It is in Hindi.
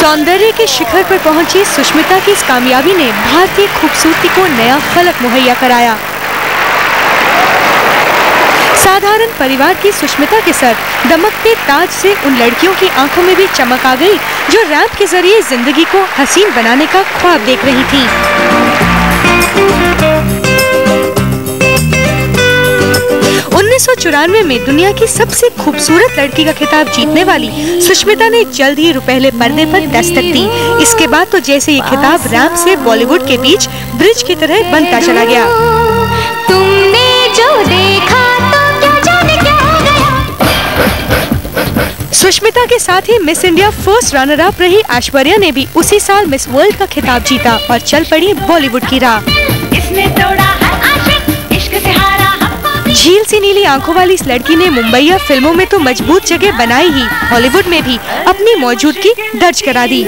सौंदर्य के शिखर पर पहुँची सुष्मिता की इस कामयाबी ने भारतीय खूबसूरती को नया फलक मुहैया कराया। साधारण परिवार की सुष्मिता के साथ दमकते ताज से उन लड़कियों की आँखों में भी चमक आ गई, जो रैप के ज़रिए ज़िंदगी को हसीन बनाने का ख्वाब देख रही थी। उन्नीस में दुनिया की सबसे खूबसूरत लड़की का खिताब जीतने वाली सुष्मिता ने जल्द ही रुपहले पर्दे पर दस्तक दी। इसके बाद तो जैसे ये खिताब रैंप से बॉलीवुड के बीच ब्रिज की तरह बनता चला गया। तुमने जो देखा तो क्या जाने क्या गया? सुष्मिता के साथ ही miss India first runner up रही ऐश्वर्या ने भी उसी साल मिस वर्ल्ड का खिताब जीता और चल पड़ी बॉलीवुड की राह। इसने तोड़ा झील सी नीली आँखों वाली इस लड़की ने मुंबईया फ़िल्मों में तो मज़बूत जगह बनाई ही, हॉलीवुड में भी अपनी मौजूदगी दर्ज करा दी।